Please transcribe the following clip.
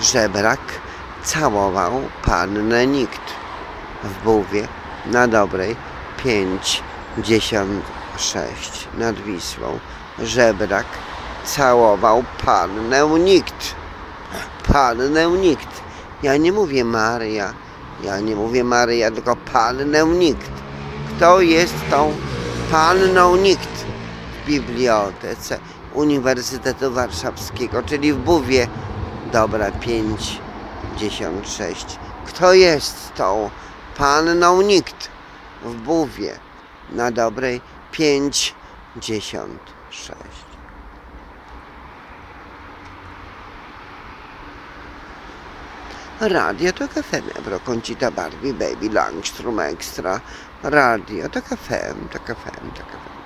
Żebrak całował pannę nikt. W Buwie na dobrej 56 nad Wisłą żebrak całował pannę nikt. Pannę nikt. Ja nie mówię Maria, ja nie mówię Maryja, tylko pannę nikt. Kto jest tą panną nikt w bibliotece Uniwersytetu Warszawskiego, czyli w Buwie, dobra 56. Kto jest tą panną nikt w Buwie na dobrej 56. Radio to caffè Nebro, Concita Barbie, Baby, Langstrom Extra. Radio to caffè, to caffè, to caffè, to